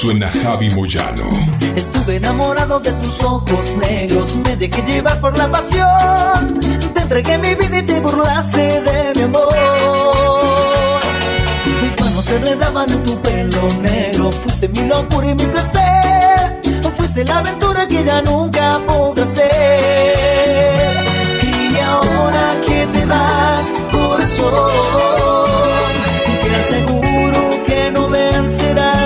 Suena Javi Moyano. Estuve enamorado de tus ojos negros, me dejé llevar por la pasión. Te entregué mi vida y te burlaste de mi amor. Mis manos se enredaban en tu pelo negro, fuiste mi locura y mi placer. Fuiste la aventura que ya nunca podré ser. Y ahora que te vas, corazón, te aseguro que no vencerá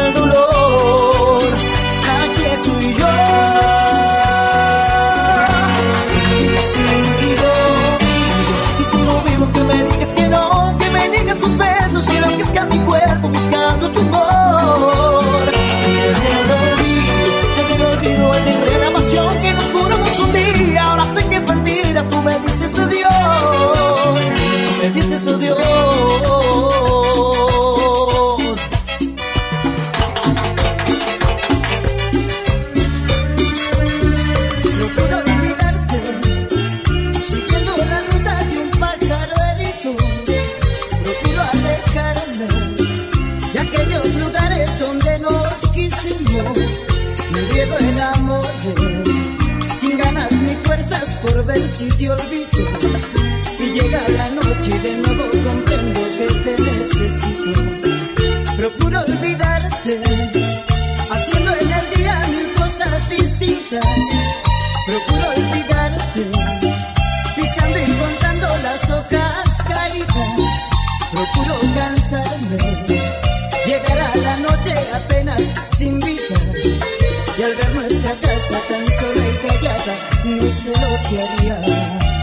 me digas que no, que me niegues tus besos y enloquezca mi cuerpo buscando tu amor. Ya te olvido, ya te la pasión que nos juramos un día. Ahora sé que es mentira, tú me dices adiós, tú me dices adiós. Por ver si te olvido. Y llega la noche y de nuevo comprendo que te necesito. Procuro olvidarte, haciendo en el día mil cosas distintas. Procuro olvidarte, pisando y contando las hojas caídas. Procuro cansarme, llegará la noche apenas sin vida. Y al ver nuestra casa tan sola callada, no sé lo que haría.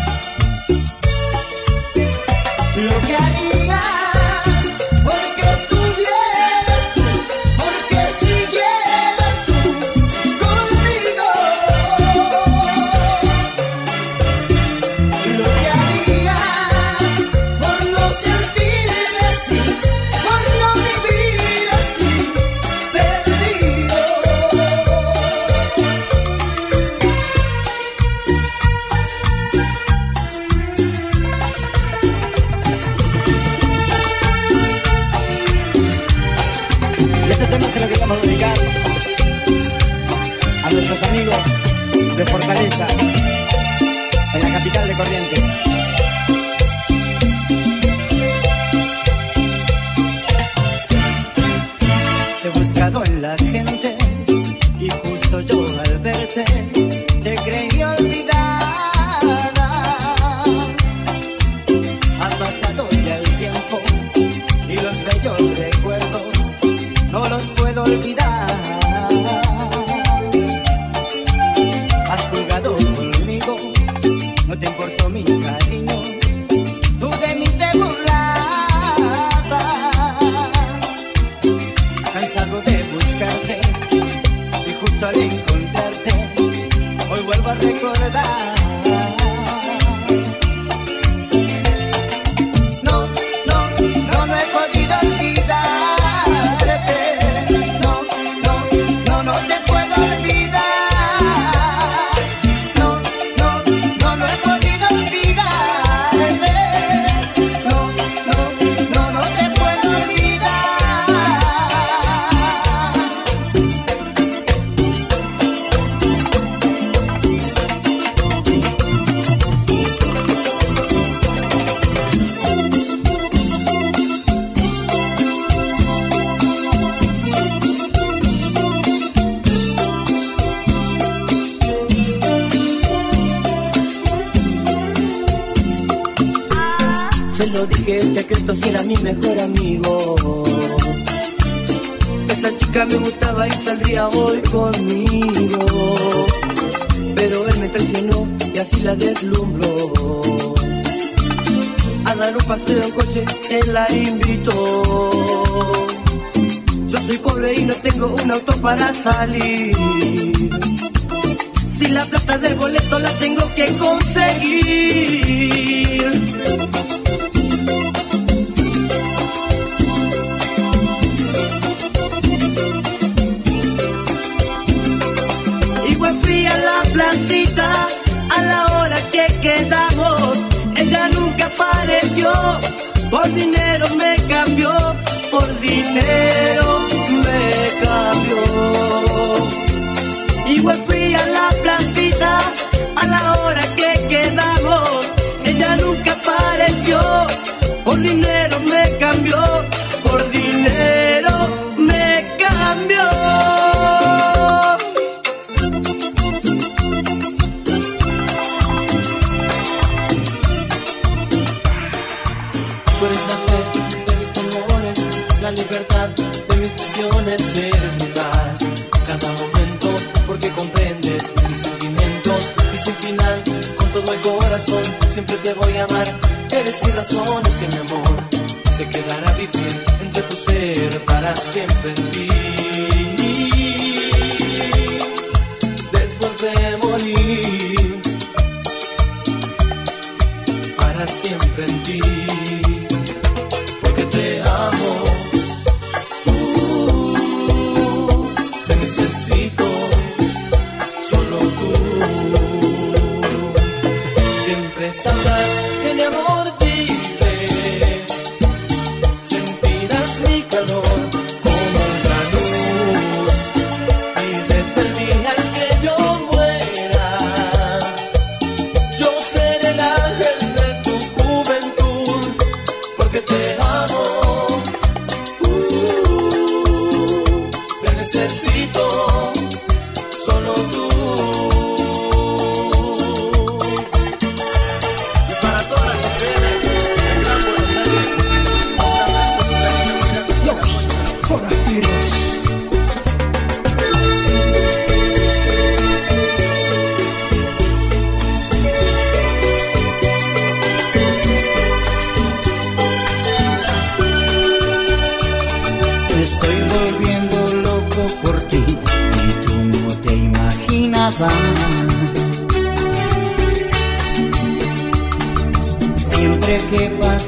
Al life. Era mi mejor amigo. Esa chica me gustaba y saldría hoy conmigo. Pero él me traicionó y así la deslumbró. A dar un paseo en coche, él la invitó. Yo soy pobre y no tengo un auto para salir. Si la plata del boleto la tengo que conseguir. dinero. Oraciones eres mi paz. Cada momento porque comprendes mis sentimientos y sin final con todo el corazón siempre te voy a amar. Eres mi razón, es que mi amor se quedará vivir entre tu ser para siempre en ti. Después de morir para siempre en ti. Amor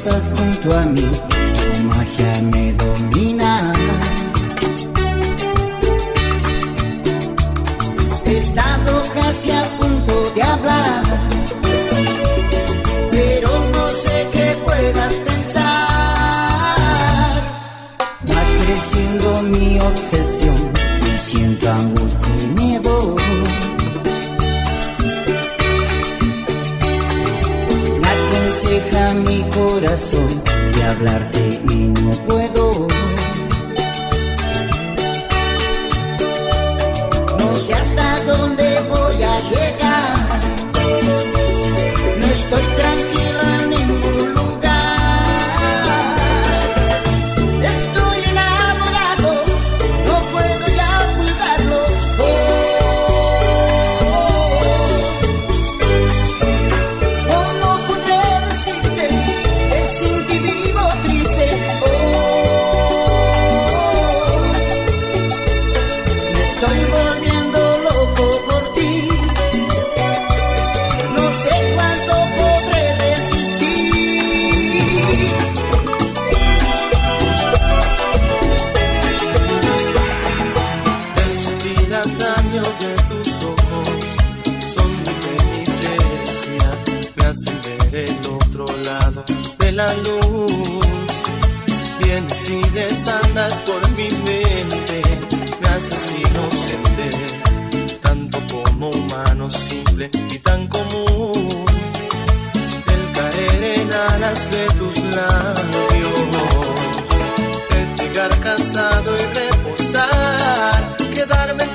pasas junto a mí, corazón de hablarte y Vienes y desandas por mi mente, me haces inocente, tanto como humano simple y tan común. El caer en alas de tus labios es llegar cansado y reposar, quedarme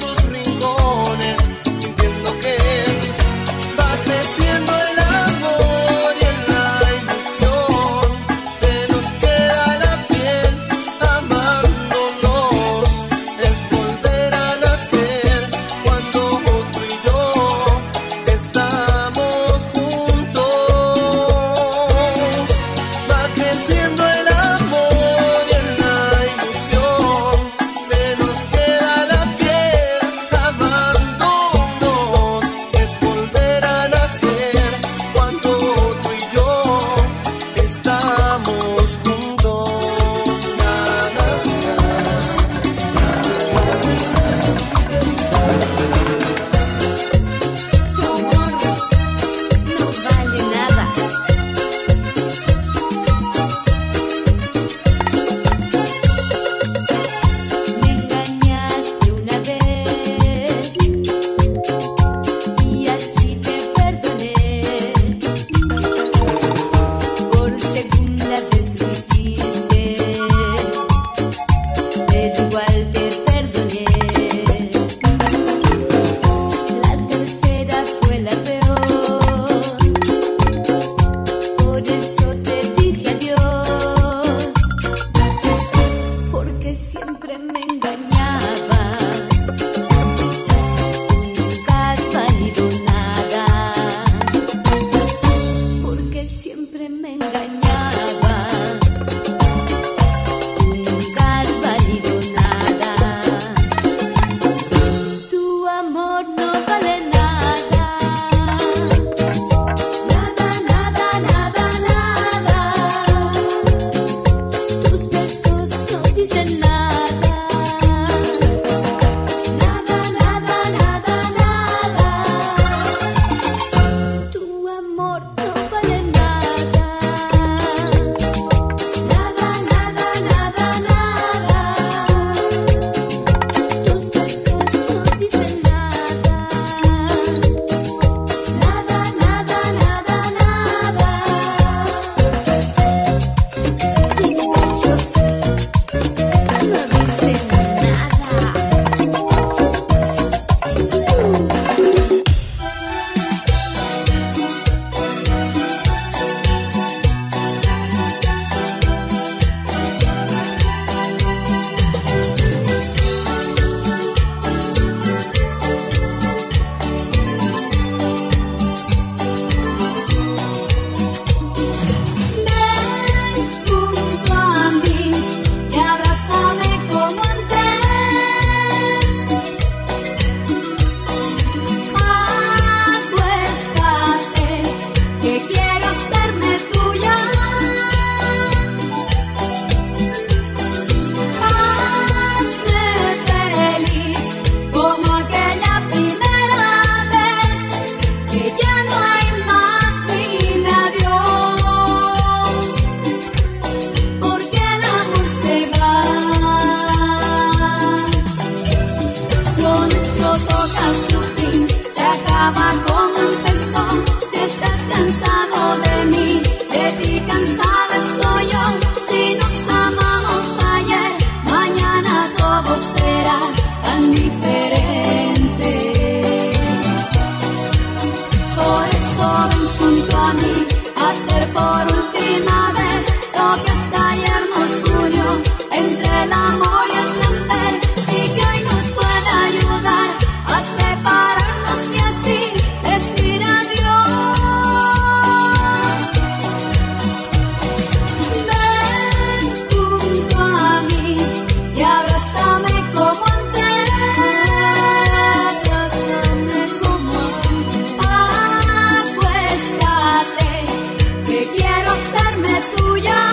quiero hacerme tuya.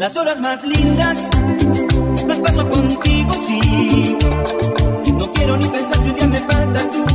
Las horas más lindas las paso contigo, sí. No quiero ni pensar si un día me faltas tú.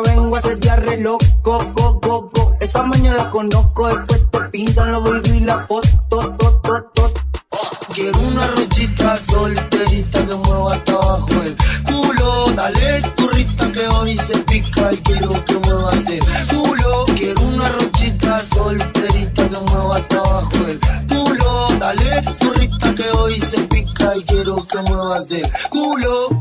vengo a ese día re loco, go, go, go. Esa mañana la conozco, después te pintan los vídeos y la foto. Quiero una rochita solterita que mueva hasta abajo el culo. Dale turrita que hoy se pica y quiero que mueva el culo. Quiero una rochita solterita que mueva hasta abajo el culo. Dale turrita que hoy se pica y quiero que mueva el culo.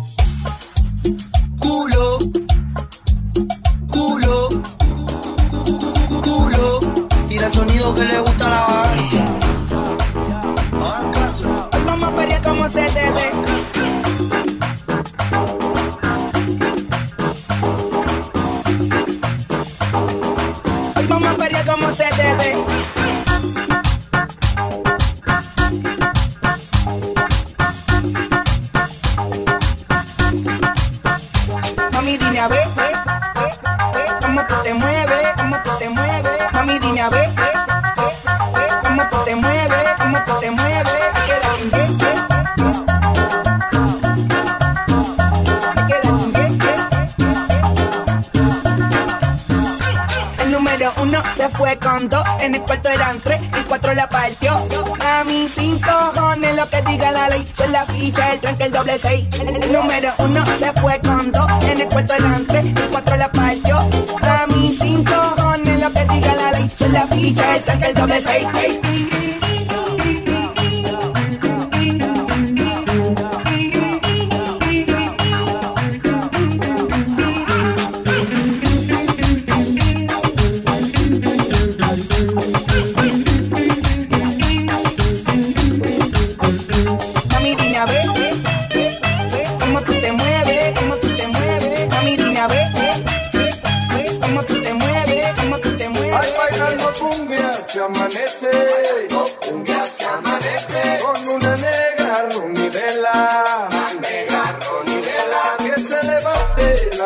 Vamos a pelear como se debe. DJ, el tranque, el doble seis. El número uno se fue con dos. En el cuarto delante, el cuatro la partió. A mis cinco, con lo que diga la ley. Son la ficha, el tranque, el doble seis. Hey.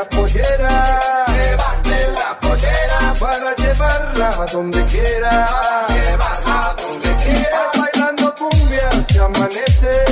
pollera. Llévate la pollera. Para llevarla a donde quiera. Llevarla a donde quiera. Bailando cumbia se amanece.